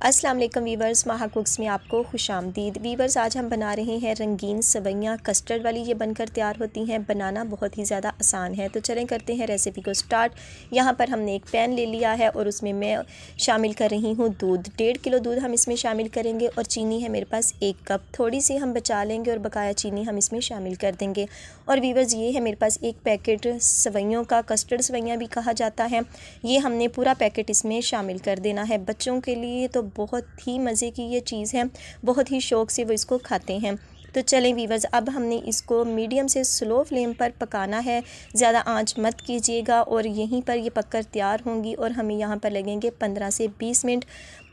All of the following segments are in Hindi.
अस्सलाम वालेकुम वीवर्स महा कुक्स में आपको खुश आमदीद वीवर्स, आज हम बना रहे हैं रंगीन सवैयाँ। कस्टर्ड वाली ये बनकर तैयार होती हैं। बनाना बहुत ही ज़्यादा आसान है। तो चलें करते हैं रेसिपी को स्टार्ट। यहाँ पर हमने एक पैन ले लिया है और उसमें मैं शामिल कर रही हूँ दूध। डेढ़ किलो दूध हम इसमें शामिल करेंगे और चीनी है मेरे पास एक कप। थोड़ी सी हम बचा लेंगे और बकाया चीनी हम इसमें शामिल कर देंगे। और वीवर्स, ये है मेरे पास एक पैकेट सवैयों का। कस्टर्ड सवैयाँ भी कहा जाता है। ये हमने पूरा पैकेट इसमें शामिल कर देना है। बच्चों के लिए तो बहुत ही मज़े की ये चीज़ है, बहुत ही शौक़ से वो इसको खाते हैं। तो चलें वीवर्स अब हमने इसको मीडियम से स्लो फ्लेम पर पकाना है। ज़्यादा आँच मत कीजिएगा और यहीं पर ये पककर तैयार होंगी और हमें यहाँ पर लगेंगे पंद्रह से बीस मिनट।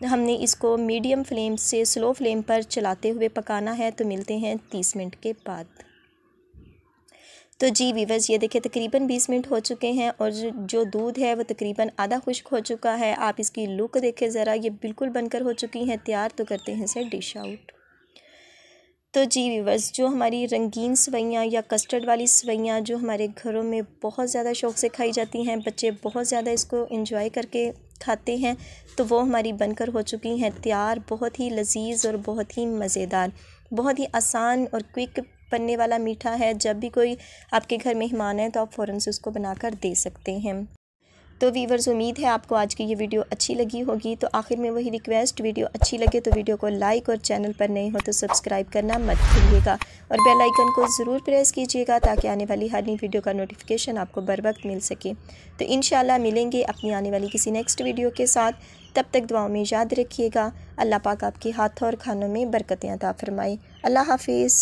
हमने इसको मीडियम फ्लेम से स्लो फ्लेम पर चलाते हुए पकाना है तो मिलते हैं तीस मिनट के बाद। तो जी वीवर्स, ये देखिए तकरीबन बीस मिनट हो चुके हैं और जो दूध है वो तकरीबन आधा खुश्क हो चुका है। आप इसकी लुक देखें ज़रा, ये बिल्कुल बनकर हो चुकी हैं, तैयार तो करते हैं इसे डिश आउट। तो जी वीवर्स, जो हमारी रंगीन सवैयाँ या कस्टर्ड वाली सवैयाँ जो हमारे घरों में बहुत ज़्यादा शौक़ से खाई जाती हैं, बच्चे बहुत ज़्यादा इसको इंजॉय करके खाते हैं तो वो हमारी बनकर हो चुकी हैं, तैयार, बहुत ही लजीज़ और बहुत ही मज़ेदार। बहुत ही आसान और क्विक बनने वाला मीठा है। जब भी कोई आपके घर मेहमान है तो आप फ़ौरन से उसको बनाकर दे सकते हैं। तो वीवर्स उम्मीद है आपको आज की ये वीडियो अच्छी लगी होगी। तो आखिर में वही रिक्वेस्ट वीडियो अच्छी लगे तो वीडियो को लाइक और चैनल पर नए हो तो सब्सक्राइब करना मत भूलिएगा। और बेल आइकन को ज़रूर प्रेस कीजिएगा ताकि आने वाली हर नई वीडियो का नोटिफिकेशन आपको बर वक्त मिल सके। तो इन मिलेंगे अपनी आने वाली किसी नेक्स्ट वीडियो के साथ। तब तक दुआओं में याद रखिएगा। अल्लाह पाक आपके हाथों और खानों में बरकतें अता फ़रमाए। अल्लाह हाफिज़।